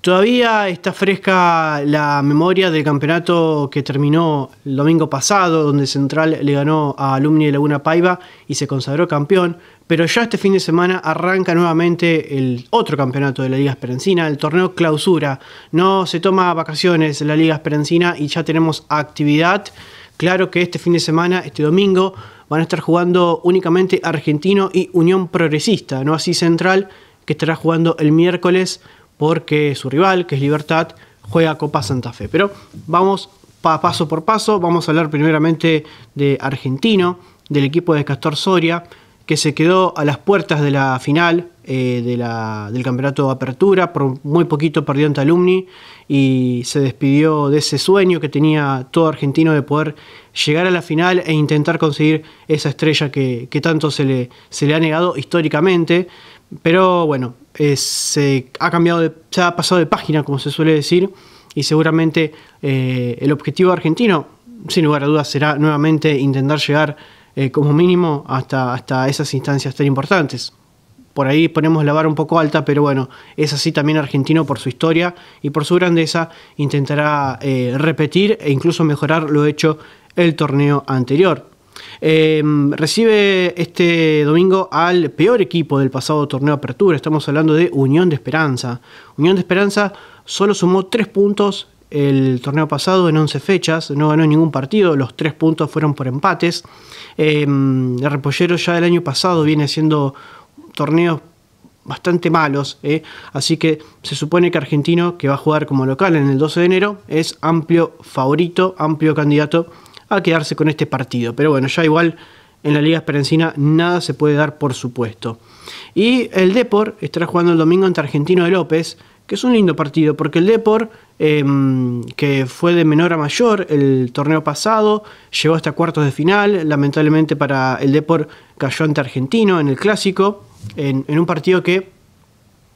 Todavía está fresca la memoria del campeonato que terminó el domingo pasado, donde Central le ganó a Alumni de Laguna Paiva y se consagró campeón, pero ya este fin de semana arranca nuevamente el otro campeonato de la Liga Esperancina, el torneo clausura. No se toma vacaciones en la Liga Esperancina y ya tenemos actividad. Claro que este fin de semana, este domingo, van a estar jugando únicamente Argentino y Unión Progresista, no así Central, que estará jugando el miércoles porque su rival, que es Libertad, juega Copa Santa Fe. Pero vamos paso por paso, vamos a hablar primeramente de Argentino, del equipo de Castor Soria, que se quedó a las puertas de la final eh, del campeonato de apertura, por muy poquito perdió ante Alumni y se despidió de ese sueño que tenía todo argentino de poder llegar a la final e intentar conseguir esa estrella que, tanto se le, se le ha negado históricamente. Pero bueno, eh, se ha cambiado, de, se ha pasado de página, como se suele decir, y seguramente eh, el objetivo argentino, sin lugar a dudas, será nuevamente intentar llegar eh, como mínimo hasta, hasta esas instancias tan importantes. Por ahí ponemos la vara un poco alta, pero bueno, es así también argentino por su historia y por su grandeza, intentará repetir e incluso mejorar lo hecho el torneo anterior. Em, recibe este domingo al peor equipo del pasado torneo apertura. Estamos hablando de Unión de Esperanza. Unión de Esperanza solo sumó tres puntos el torneo pasado en 11 fechas, no ganó ningún partido, los tres puntos fueron por empates. Em, el Repollero ya del año pasado viene haciendo torneos bastante malos, ¿eh? así que se supone que Argentino, que va a jugar como local en el 12 de enero, es amplio favorito, amplio candidato a quedarse con este partido. Pero bueno, ya igual en la Liga Esperencina nada se puede dar por supuesto. Y el Depor estará jugando el domingo ante Argentino de López, que es un lindo partido, porque el Depor, em, que fue de menor a mayor el torneo pasado, llegó hasta cuartos de final, lamentablemente para el Depor cayó ante Argentino en el clásico, en, un partido que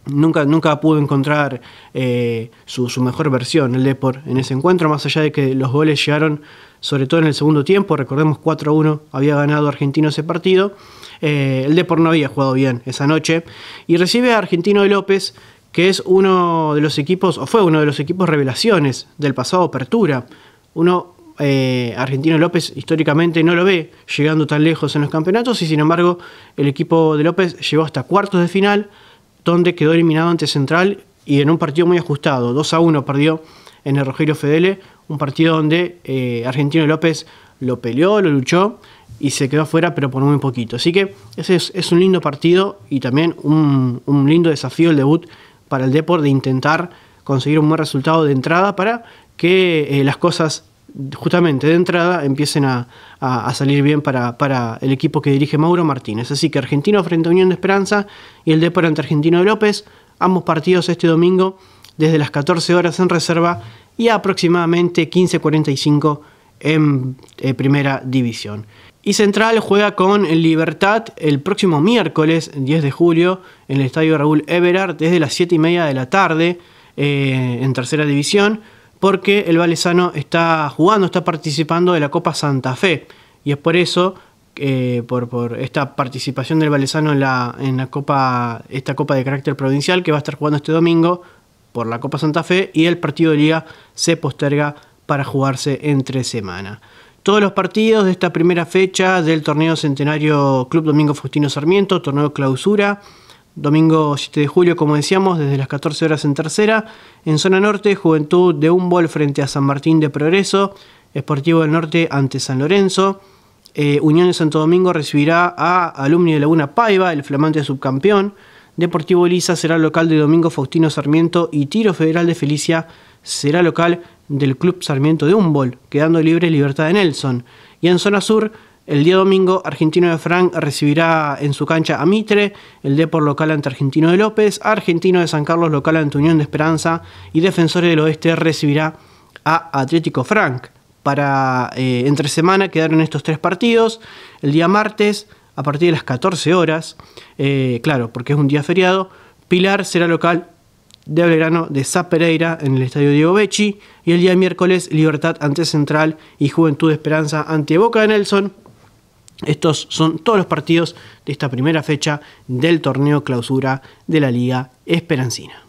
nunca, nunca pudo encontrar eh, su, mejor versión, el Depor, en ese encuentro, más allá de que los goles llegaron sobre todo en el segundo tiempo, recordemos 4-1 había ganado Argentino ese partido, eh, el Depor no había jugado bien esa noche, y recibe a Argentino de López, que es uno de los equipos, o fue uno de los equipos revelaciones del pasado Apertura, uno eh, Argentino López históricamente no lo ve llegando tan lejos en los campeonatos y sin embargo el equipo de López llegó hasta cuartos de final donde quedó eliminado ante Central y en un partido muy ajustado, 2 a 1 perdió en el Rogelio Fedele, un partido donde eh, Argentino López lo peleó, lo luchó y se quedó afuera, pero por muy poquito. Así que ese es, un lindo partido y también un, lindo desafío el debut para el Deport de intentar conseguir un buen resultado de entrada para que eh, las cosas justamente de entrada empiecen a, salir bien para, para, el equipo que dirige Mauro Martínez. Así que Argentino frente a Unión de Esperanza y el Depor ante Argentino de López, ambos partidos este domingo desde las 14 horas en reserva y aproximadamente 15.45 en eh, primera división. Y Central juega con Libertad el próximo miércoles 10 de julio en el estadio Raúl Everard desde las 7 y media de la tarde eh, en tercera división porque el Valesano está jugando, está participando de la Copa Santa Fe y es por eso eh, por, esta participación del Valesano en la, en la Copa, esta Copa de carácter provincial que va a estar jugando este domingo por la Copa Santa Fe y el partido de liga se posterga para jugarse entre semana. Todos los partidos de esta primera fecha del torneo centenario Club Domingo Faustino Sarmiento, torneo clausura, domingo 7 de julio, como decíamos, desde las 14 horas en tercera. En zona norte, Juventud de Humboldt frente a San Martín de Progreso, Esportivo del Norte ante San Lorenzo. Eh, Unión de Santo Domingo recibirá a Alumni de Laguna Paiva, el flamante subcampeón. Deportivo Lisa será local de Domingo Faustino Sarmiento y Tiro Federal de Felicia será local del Club Sarmiento de Humboldt, quedando libre Libertad de Nelson. Y en zona sur, el día domingo, Argentino de Frank recibirá en su cancha a Mitre, el Depor local ante Argentino de López, Argentino de San Carlos local ante Unión de Esperanza y Defensores del Oeste recibirá a Atlético Frank. Para eh, entre semana quedaron estos tres partidos. El día martes, a partir de las 14 horas, eh, claro, porque es un día feriado, Pilar será local de Belgrano de Sa Pereira en el Estadio Diego Becci y el día miércoles Libertad ante Central y Juventud de Esperanza ante Boca de Nelson. Estos son todos los partidos de esta primera fecha del torneo clausura de la Liga Esperancina.